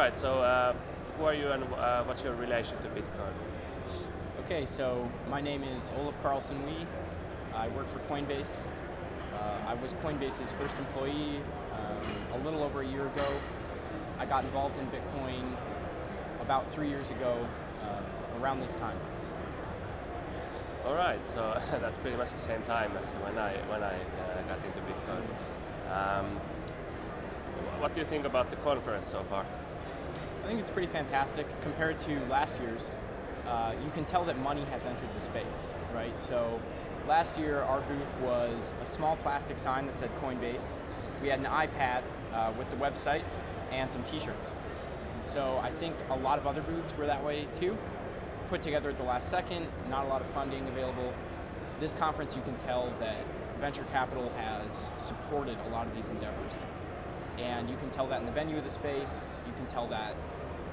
right, so uh, who are you and uh, what's your relation to Bitcoin? Okay, so my name is Olaf Carlson Wee. I work for Coinbase. Uh, I was Coinbase's first employee um, a little over a year ago. I got involved in Bitcoin about three years ago, uh, around this time. All right, so that's pretty much the same time as when I when I uh, got into Bitcoin. Um, what do you think about the conference so far? I think it's pretty fantastic compared to last year's. Uh, you can tell that money has entered the space, right? So last year our booth was a small plastic sign that said Coinbase. We had an iPad uh, with the website and some T-shirts. So I think a lot of other booths were that way too. Put together at the last second, not a lot of funding available. This conference, you can tell that venture capital has supported a lot of these endeavors. And you can tell that in the venue of the space, you can tell that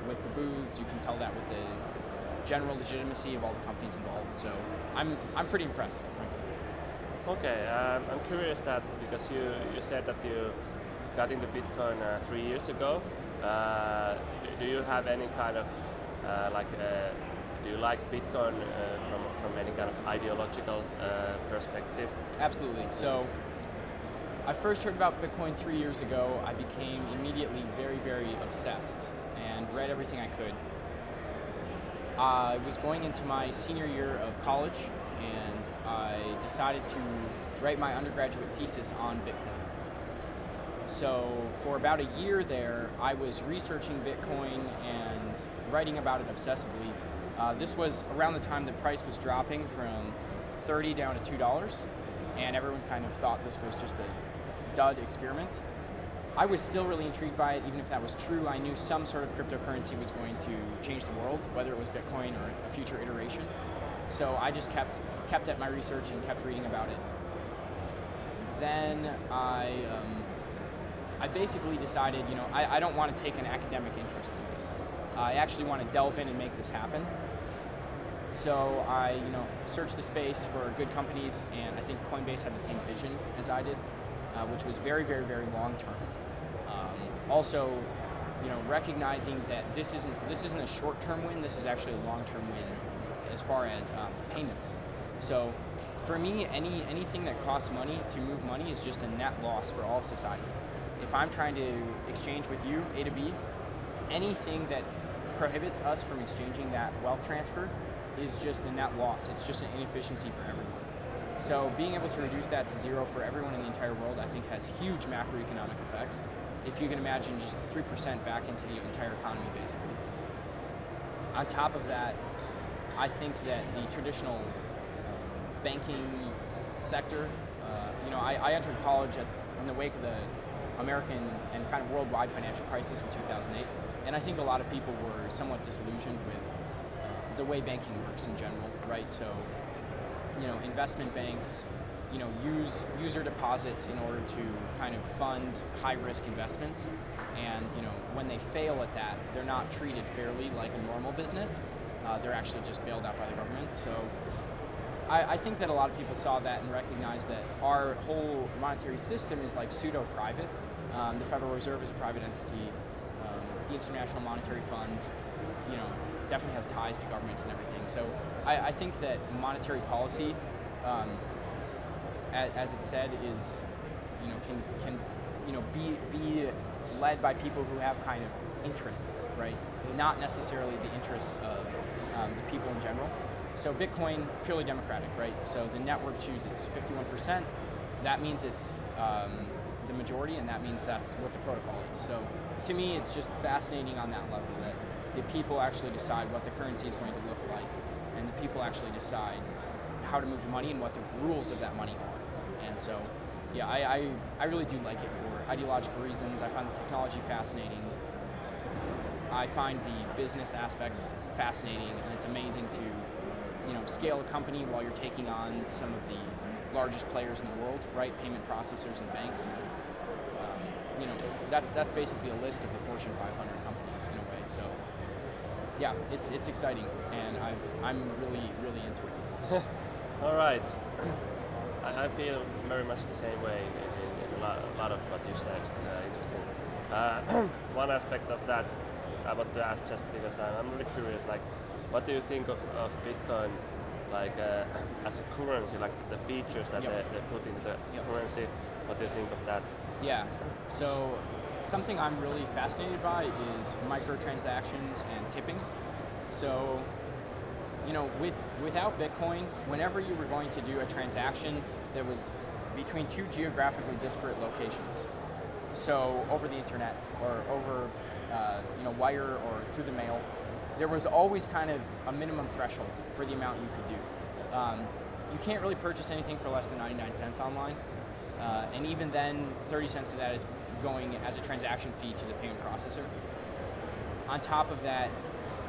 with the booths, you can tell that with the general legitimacy of all the companies involved. So I'm, I'm pretty impressed, frankly. Okay, um, I'm curious that because you, you said that you got into Bitcoin uh, three years ago. Uh, do you have any kind of uh, like uh, do you like Bitcoin uh, from from any kind of ideological uh, perspective? Absolutely. So I first heard about Bitcoin three years ago. I became immediately very, very obsessed and read everything I could. I was going into my senior year of college and I decided to write my undergraduate thesis on Bitcoin. So for about a year there, I was researching Bitcoin and writing about it obsessively. Uh, this was around the time the price was dropping from 30 down to $2, and everyone kind of thought this was just a dud experiment. I was still really intrigued by it, even if that was true. I knew some sort of cryptocurrency was going to change the world, whether it was Bitcoin or a future iteration. So I just kept kept at my research and kept reading about it. Then I um, I basically decided, you know, I, I don't want to take an academic interest in this. I actually want to delve in and make this happen. So I, you know, searched the space for good companies, and I think Coinbase had the same vision as I did, uh, which was very, very, very long term also, you know, recognizing that this isn't this isn't a short-term win. This is actually a long-term win as far as um, payments. So, for me, any anything that costs money to move money is just a net loss for all of society. If I'm trying to exchange with you A to B, anything that prohibits us from exchanging that wealth transfer is just a net loss. It's just an inefficiency for everyone. So being able to reduce that to zero for everyone in the entire world, I think has huge macroeconomic effects if you can imagine just 3% back into the entire economy, basically. On top of that, I think that the traditional um, banking sector, uh, you know, I, I entered college at, in the wake of the American and kind of worldwide financial crisis in 2008, and I think a lot of people were somewhat disillusioned with uh, the way banking works in general, right? So, you know, investment banks, you know, use user deposits in order to kind of fund high risk investments. And you know, when they fail at that, they're not treated fairly like a normal business. Uh, they're actually just bailed out by the government. So I, I, think that a lot of people saw that and recognized that our whole monetary system is like pseudo-private. Um, the Federal Reserve is a private entity. Um, the International Monetary Fund, you know, definitely has ties to government and everything. So I, I think that monetary policy um, as it said, is you know can can you know be be led by people who have kind of interests, right? Not necessarily the interests of um, the people in general. So Bitcoin purely democratic, right? So the network chooses 51%. That means it's um, the majority, and that means that's what the protocol is. So to me, it's just fascinating on that level that the people actually decide what the currency is going to look like, and the people actually decide how to move the money and what the rules of that money are. And so, yeah, I, I, I really do like it for ideological reasons. I find the technology fascinating. I find the business aspect fascinating, and it's amazing to, you know, scale a company while you're taking on some of the largest players in the world, right? Payment processors and banks. And, um, you know, that's that's basically a list of the Fortune 500 companies in a way. So, yeah, it's it's exciting, and I I'm really really into it. All right. I, feel very much the same way in, in a, lot, a, lot, of what you said. Uh, interesting. Uh, one aspect of that I want to ask just because I'm, really curious, like, what do you think of, of Bitcoin, like uh, as a currency, like the features that yep. they, they, put into the yep. currency? What do you think of that? Yeah. So something I'm really fascinated by is microtransactions and tipping. So, you know, with without Bitcoin, whenever you were going to do a transaction that was between two geographically disparate locations, so over the internet or over uh, you know wire or through the mail, there was always kind of a minimum threshold for the amount you could do. Um, you can't really purchase anything for less than 99 cents online, uh, and even then, 30 cents of that is going as a transaction fee to the payment processor. On top of that,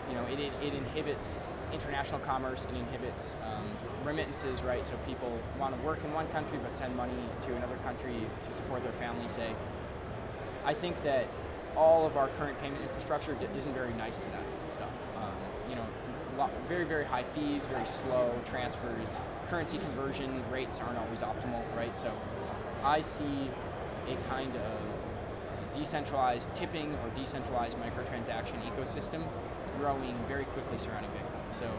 you know, it, it, it inhibits international commerce, it inhibits um, remittances, right? So people want to work in one country but send money to another country to support their family, say. I think that all of our current payment infrastructure isn't very nice to that stuff. Um, you know, very, very high fees, very slow transfers, currency conversion rates aren't always optimal, right? So I see a kind of decentralized tipping or decentralized microtransaction ecosystem growing very quickly surrounding Bitcoin. So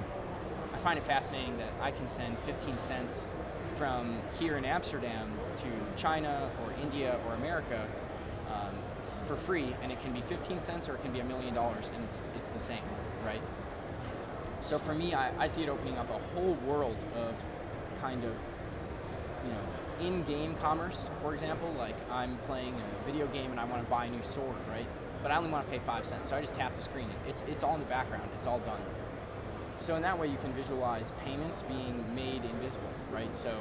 I find it fascinating that I can send 15 cents from here in Amsterdam to China or India or America um, for free, and it can be 15 cents or it can be a million dollars, and it's, it's the same, right? So for me, I, I see it opening up a whole world of kind of, you know, in-game commerce, for example, like I'm playing a video game and I want to buy a new sword, right? But I only want to pay five cents, so I just tap the screen. It's, it's all in the background, it's all done. So in that way, you can visualize payments being made invisible, right? So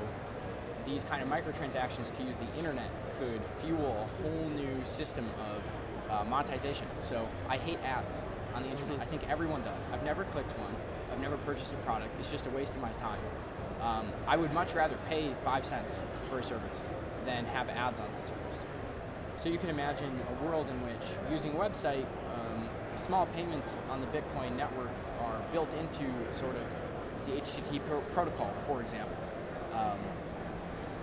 these kind of microtransactions to use the internet could fuel a whole new system of uh, monetization. So I hate ads on the internet. I think everyone does. I've never clicked one. I've never purchased a product. It's just a waste of my time. Um, I would much rather pay five cents for a service than have ads on that service. So you can imagine a world in which using a website, um, small payments on the Bitcoin network are built into sort of the HTTP pro protocol, for example. Um,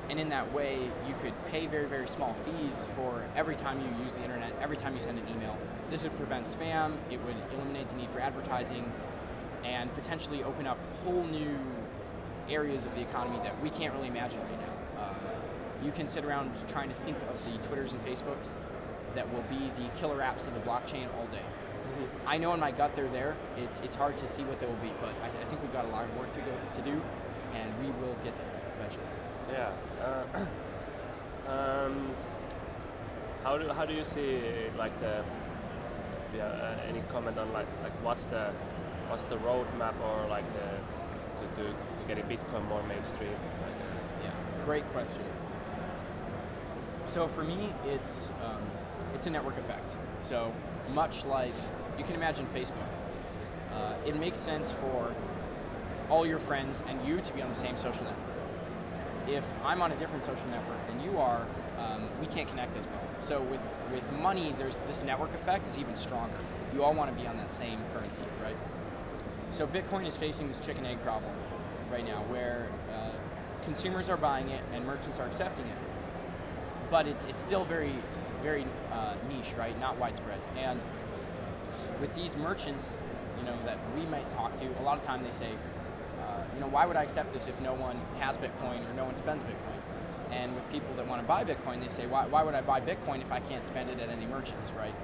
and in that way, you could pay very, very small fees for every time you use the internet, every time you send an email. This would prevent spam, it would eliminate the need for advertising, and potentially open up whole new areas of the economy that we can't really imagine right now. Uh, you can sit around trying to think of the Twitters and Facebooks that will be the killer apps of the blockchain all day. Mm-hmm. I know in my gut they're there. It's it's hard to see what they will be, but I, th I think we've got a lot of work to go to do, and we will get there eventually. Yeah. Uh, um, how do how do you see like the yeah uh, any comment on like like what's the what's the roadmap or like the to, to, to getting Bitcoin more mainstream? Yeah, great question. So for me, it's um, it's a network effect. So much like you can imagine Facebook, uh, it makes sense for all your friends and you to be on the same social network if I'm on a different social network than you are, um, we can't connect as well. So with, with money, there's this network effect is even stronger. You all want to be on that same currency, right? So Bitcoin is facing this chicken egg problem right now where uh, consumers are buying it and merchants are accepting it. But it's, it's still very, very uh, niche, right? Not widespread. And with these merchants, you know, that we might talk to, a lot of time they say, you know, why would I accept this if no one has Bitcoin or no one spends Bitcoin? And with people that want to buy Bitcoin, they say, why, why would I buy Bitcoin if I can't spend it at any merchants, right?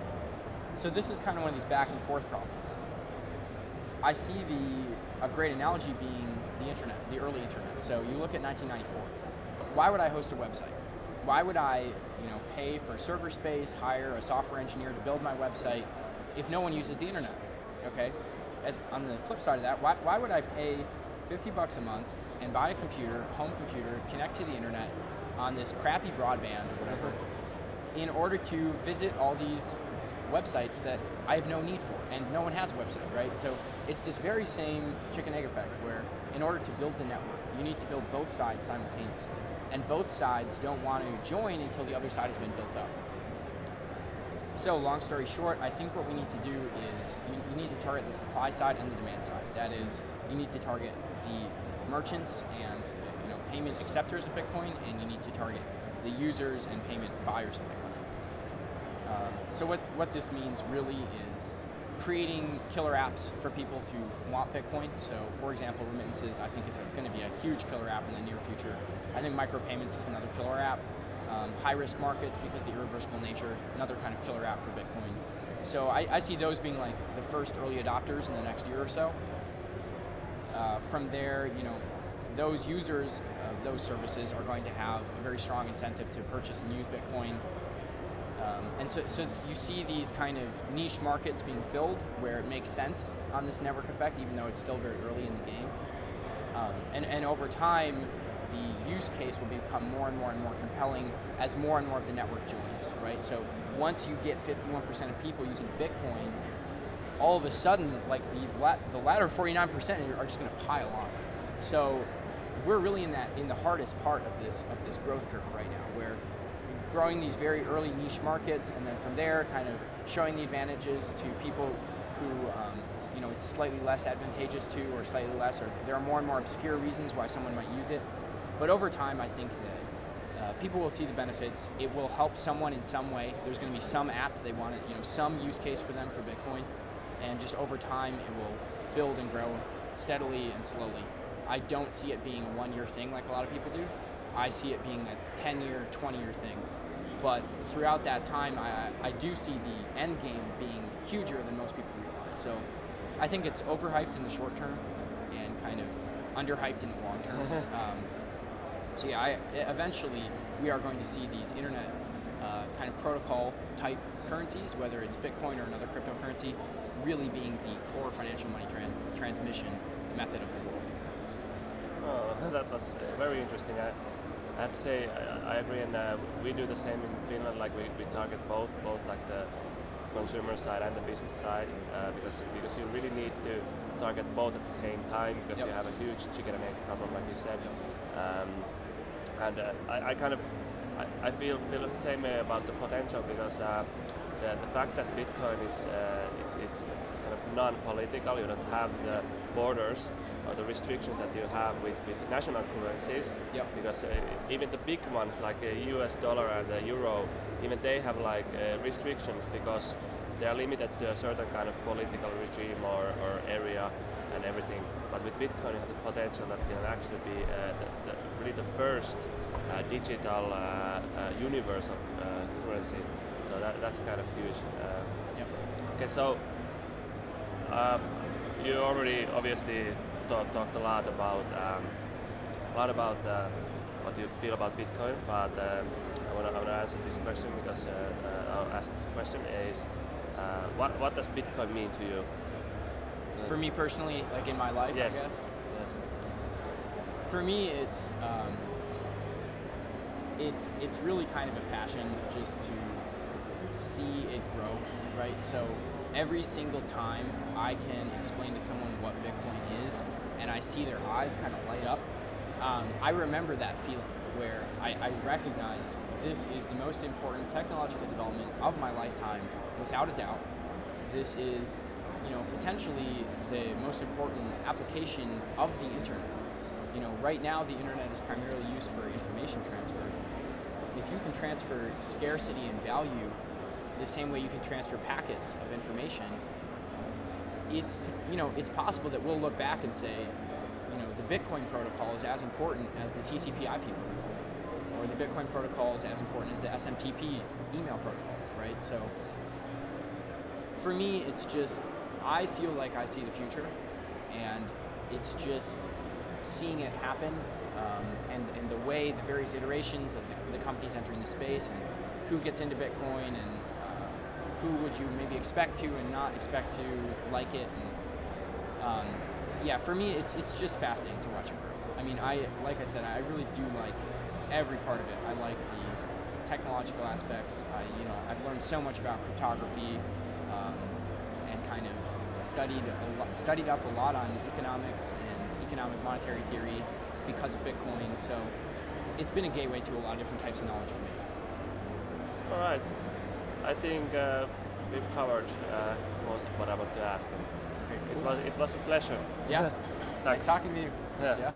So this is kind of one of these back and forth problems. I see the a great analogy being the internet, the early internet. So you look at 1994. Why would I host a website? Why would I, you know, pay for server space, hire a software engineer to build my website if no one uses the internet? Okay. At, on the flip side of that, why, why would I pay 50 bucks a month and buy a computer, home computer, connect to the internet on this crappy broadband or whatever, in order to visit all these websites that I have no need for, and no one has a website, right? So it's this very same chicken egg effect where in order to build the network, you need to build both sides simultaneously. And both sides don't want to join until the other side has been built up. So long story short, I think what we need to do is you, you need to target the supply side and the demand side. That is, you need to target the merchants and you know payment acceptors of Bitcoin, and you need to target the users and payment buyers of Bitcoin. Um, so what, what this means really is creating killer apps for people to want Bitcoin. So for example, remittances I think is going to be a huge killer app in the near future. I think micropayments is another killer app. Um, high risk markets because the irreversible nature, another kind of killer app for Bitcoin. So I, I, see those being like the first early adopters in the next year or so. Uh, from there, you know, those users of those services are going to have a very strong incentive to purchase and use Bitcoin. Um, and so, so you see these kind of niche markets being filled where it makes sense on this network effect, even though it's still very early in the game. Um, and, and over time, the use case will become more and more and more compelling as more and more of the network joins, right? So once you get 51% of people using Bitcoin, all of a sudden, like the, the latter 49% are just going to pile on. So we're really in that in the hardest part of this of this growth curve right now, where growing these very early niche markets, and then from there, kind of showing the advantages to people who um, you know it's slightly less advantageous to, or slightly less, or there are more and more obscure reasons why someone might use it. But over time, I think that uh, people will see the benefits. It will help someone in some way. There's going to be some app they want, you know, some use case for them for Bitcoin, and just over time, it will build and grow steadily and slowly. I don't see it being a one-year thing like a lot of people do. I see it being a 10-year, 20-year thing. But throughout that time, I, I do see the end game being huger than most people realize. So I think it's overhyped in the short term and kind of underhyped in the long term. um, so yeah, I, eventually we are going to see these internet uh, kind of protocol type currencies, whether it's Bitcoin or another cryptocurrency, really being the core financial money trans transmission method of the world. Oh, that was uh, very interesting. I, I have to say, I, I agree, and uh, we do the same in Finland. Like we, we target both, both like the consumer side and the business side, uh, because because you really need to target both at the same time because yep. you have a huge chicken and egg problem, like you said. Yep. Um, and uh, I, I, kind of I, I, feel feel the same way about the potential because uh, the, the fact that Bitcoin is uh, it's, it's kind of non-political, you don't have the borders or the restrictions that you have with, with national currencies. Because uh, even the big ones like the US dollar and the euro, even they have like uh, restrictions because they are limited to a certain kind of political regime or, or area and everything. But with Bitcoin, you have the potential that can actually be uh, the, the, really the first uh, digital uh, uh, universal currency. So that, that's kind of huge. Okay, so you already obviously talk, talked a lot about um, a lot about uh, what you feel about Bitcoin, but um, I want to answer this question because uh, uh, I'll ask the question is uh, what what does Bitcoin mean to you? For me personally, like in my life, yes. I guess. Yes. For me, it's um, it's it's really kind of a passion just to see it grow, right? So every single time I can explain to someone what Bitcoin is and I see their eyes kind of light up, um, I remember that feeling where I, I recognized this is the most important technological development of my lifetime, without a doubt. This is, you know, potentially the most important application of the internet. You know, right now the internet is primarily used for information transfer. If you can transfer scarcity and value the same way you can transfer packets of information, it's you know it's possible that we'll look back and say, you know, the Bitcoin protocol is as important as the TCP/IP protocol, or the Bitcoin protocol is as important as the SMTP email protocol, right? So for me, it's just I feel like I see the future, and it's just seeing it happen, um, and and the way the various iterations of the, the companies entering the space and who gets into Bitcoin and who would you maybe expect to and not expect to like it. And um, yeah, for me, it's it's just fascinating to watch it grow. I mean, I like I said, I really do like every part of it. I like the technological aspects. I you know I've learned so much about cryptography um, and kind of studied a lot, studied up a lot on economics and economic monetary theory because of Bitcoin. So it's been a gateway to a lot of different types of knowledge for me. All right. I think uh, we've covered uh, most of what I want to ask. Okay, cool. It was it was a pleasure. Yeah. Thanks. Nice talking to you. Yeah. yeah.